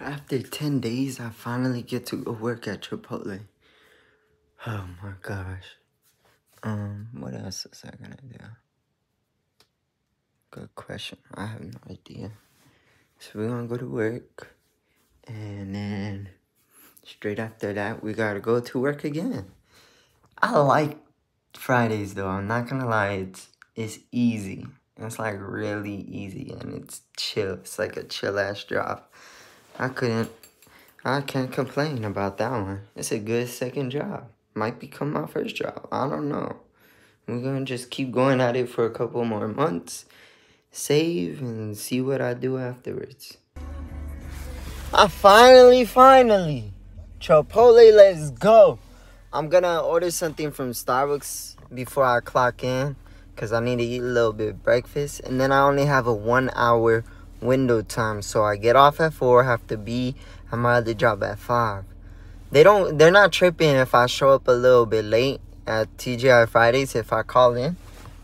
After 10 days, I finally get to go work at Chipotle. Oh my gosh. Um, what else is I gonna do? Good question. I have no idea. So we're gonna go to work. And then straight after that, we gotta go to work again. I like Fridays though. I'm not gonna lie. It's, it's easy. It's like really easy and it's chill. It's like a chill ass job. I couldn't, I can't complain about that one. It's a good second job. Might become my first job. I don't know. We're gonna just keep going at it for a couple more months. Save and see what I do afterwards. I finally, finally, Chipotle, let's go. I'm gonna order something from Starbucks before I clock in because I need to eat a little bit breakfast. And then I only have a one hour window time. So I get off at 4, have to be at my other job at 5. They don't, they're not tripping if I show up a little bit late at TGI Fridays if I call in.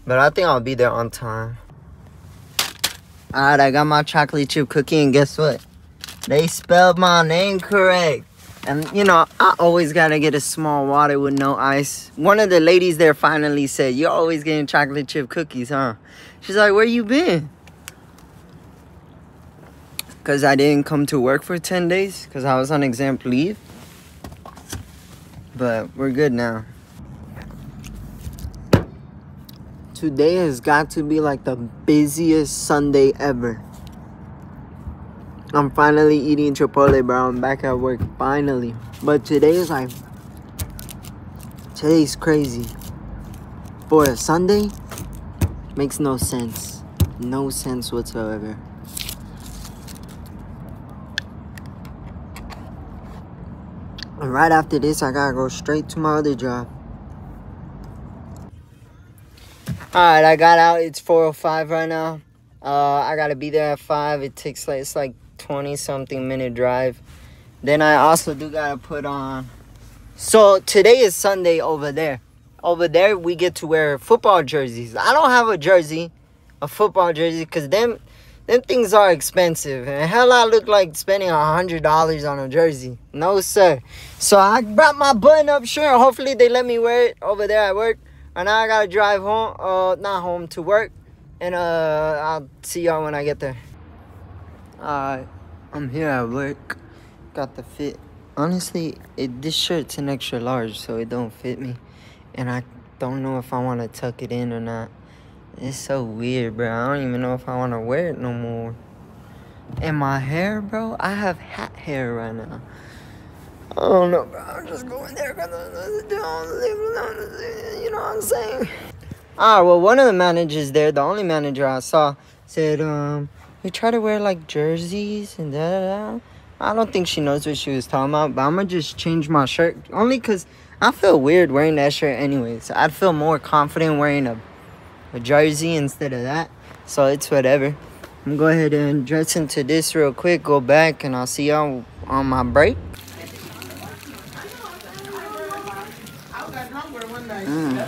But I think I'll be there on time. Alright, I got my chocolate chip cookie and guess what? They spelled my name correct. And you know, I always gotta get a small water with no ice. One of the ladies there finally said, You're always getting chocolate chip cookies, huh? She's like, Where you been? Cause I didn't come to work for 10 days because I was on exempt leave. But we're good now. Today has got to be like the busiest Sunday ever. I'm finally eating Chipotle, bro. I'm back at work, finally. But today is like, today's crazy. For a Sunday, makes no sense. No sense whatsoever. And right after this, I gotta go straight to my other job. Alright, I got out. It's 4.05 right now. Uh, I gotta be there at 5. It takes like, it's like 20 something minute drive. Then I also do gotta put on. So today is Sunday over there. Over there, we get to wear football jerseys. I don't have a jersey, a football jersey, because them, them things are expensive. And hell, I look like spending a $100 on a jersey. No, sir. So I brought my button up shirt. Hopefully, they let me wear it over there at work. And now I gotta drive home, uh, not home, to work. And uh, I'll see y'all when I get there. Alright, I'm here at work. Got the fit. Honestly, it, this shirt's an extra large, so it don't fit me. And I don't know if I want to tuck it in or not. It's so weird, bro. I don't even know if I want to wear it no more. And my hair, bro, I have hat hair right now. I don't know, bro. I'm just going there you know what I'm saying? Ah, well, one of the managers there, the only manager I saw, said, um, we try to wear like jerseys and da da da. I don't think she knows what she was talking about, but I'm gonna just change my shirt only because I feel weird wearing that shirt anyways. I'd feel more confident wearing a, a jersey instead of that. So it's whatever. I'm gonna go ahead and dress into this real quick, go back, and I'll see y'all on my break. Mm.